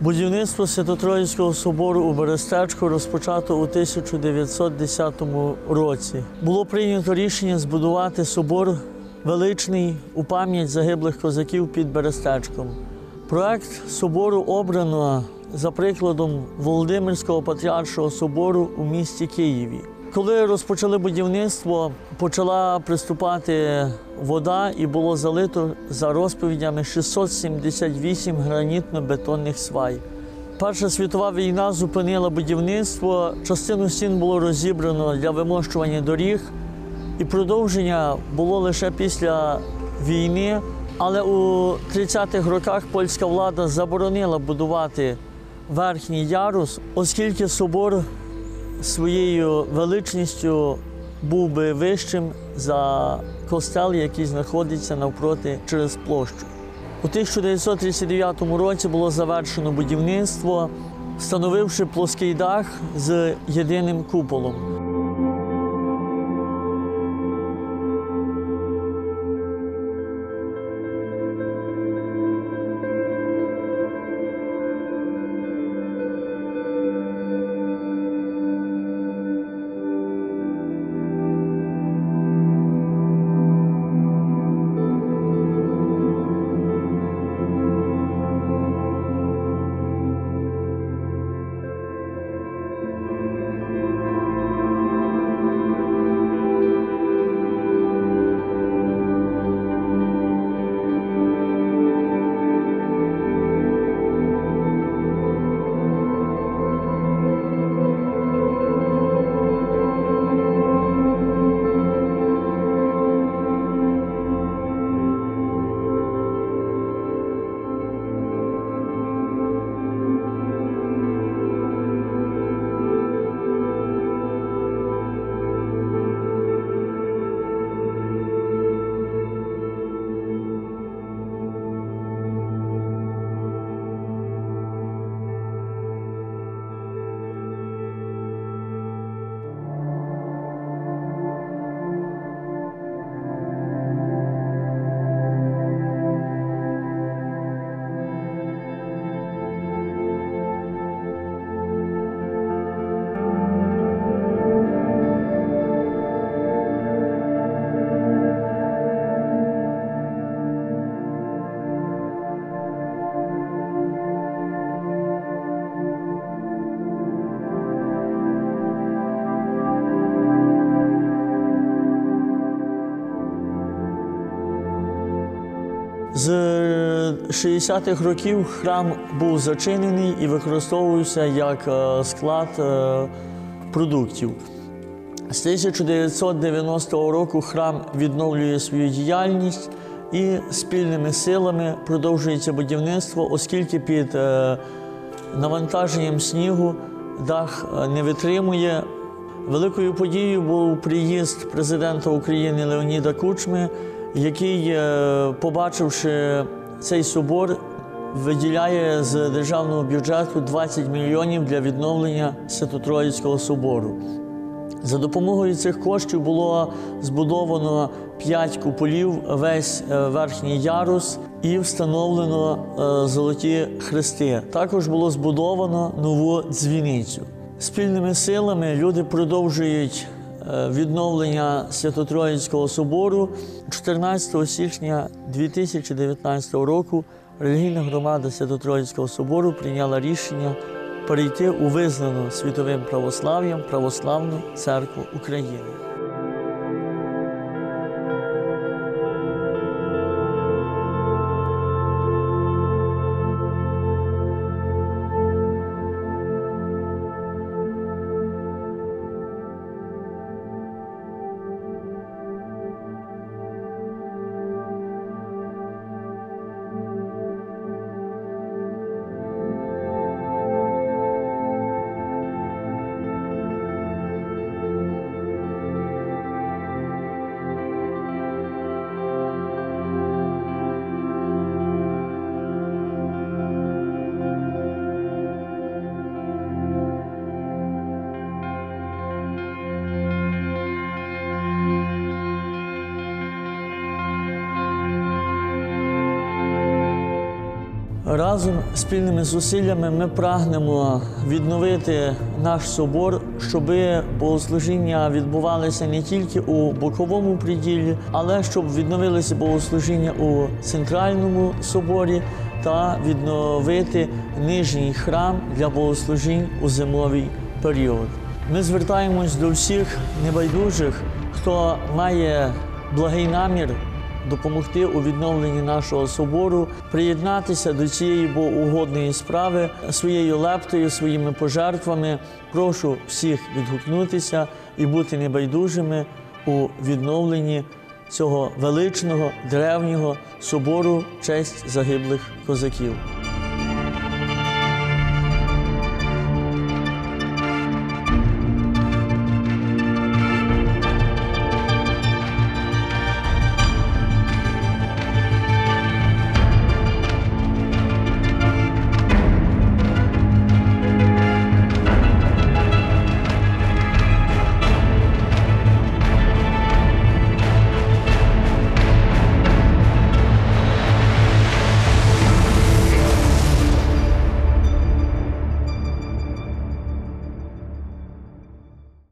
Будівництво Свято-Троїцького собору у Берестечку розпочато у 1910 році. Було прийнято рішення збудувати собор величний у пам'ять загиблих козаків під Берестечком. Проект собору обрано за прикладом Володимирського патріаршого собору у місті Києві. Коли розпочали будівництво, почала приступати вода і було залито за розповідями 678 гранітно-бетонних свай. Перша світова війна зупинила будівництво. Частину стін було розібрано для вимощування доріг, і продовження було лише після війни. Але у 30-х роках польська влада заборонила будувати верхній ярус, оскільки собор своєю величністю був би вищим за костел, який знаходиться навпроти через площу. У 1939 році було завершено будівництво, встановивши плоский дах з єдиним куполом. 60-х років храм був зачинений і використовувався як е, склад е, продуктів. З 1990 року храм відновлює свою діяльність і спільними силами продовжується будівництво, оскільки під е, навантаженням снігу дах не витримує. Великою подією був приїзд президента України Леоніда Кучми, який, побачивши цей собор, виділяє з державного бюджету 20 мільйонів для відновлення Свято-Троїцького собору. За допомогою цих коштів було збудовано 5 куполів, весь е, верхній ярус і встановлено е, золоті хрести. Також було збудовано нову дзвіницю. Спільними силами люди продовжують відновлення Свято-Троїцького собору 14 січня 2019 року. Релігійна громада Свято-Троїцького собору прийняла рішення перейти у визнану світовим православ'ям Православну церкву України. Разом спільними зусиллями ми прагнемо відновити наш собор, щоб богослужіння відбувалися не тільки у боковому приділі, але щоб відновилися богослужіння у центральному соборі та відновити нижній храм для богослужінь у зимовий період. Ми звертаємось до всіх небайдужих, хто має благий намір допомогти у відновленні нашого собору, приєднатися до цієї богоугодної справи своєю лептою, своїми пожертвами. Прошу всіх відгукнутися і бути небайдужими у відновленні цього величного древнього собору честь загиблих козаків.